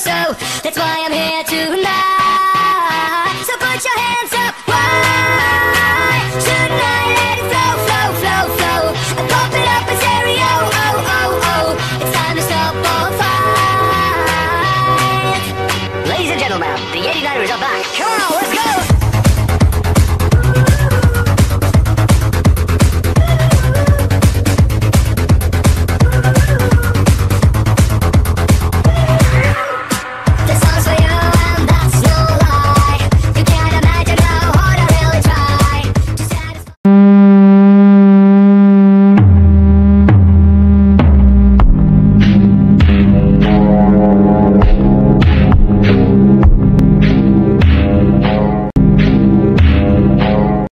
so that's why I'm here tonight. So put your hands up. Why tonight. Let it flow, flow, flow, flow? I pump it up in stereo. Oh, oh, oh. It's time to stop all fights. Ladies and gentlemen, the 89ers are back. Come on, let's go.